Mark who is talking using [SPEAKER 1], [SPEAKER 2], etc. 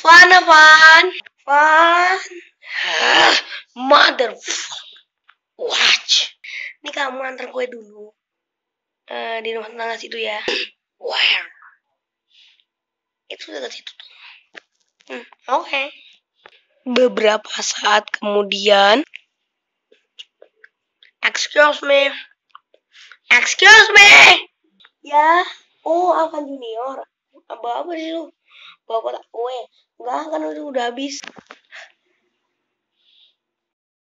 [SPEAKER 1] Fun, Van. Fun. Ah, Mother. Watch. Ini kamu antar gue dulu. Eh, di rumah tetangga situ ya. Where? Itu dekat situ tuh. Hmm, oke. Beberapa saat kemudian. Excuse me. Excuse me. Ya. Oh, akan junior. Apa apa sih lu? Bawa kotak kue. Enggak, kan udah, habis.